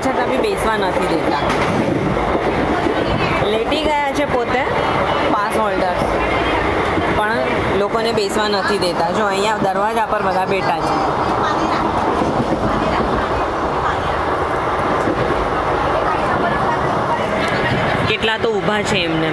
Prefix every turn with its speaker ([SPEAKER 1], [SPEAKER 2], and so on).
[SPEAKER 1] છતાં બી બેસવા નથી દેતા. લેટી ગયા છે પોતે, પાસ હોલ્ડર પણ લોકોને બેસવા નથી દેતા. જો અહીંયા દરવાજા પર બધા બેઠા છે. કેટલા તો ઊભા છે એમને.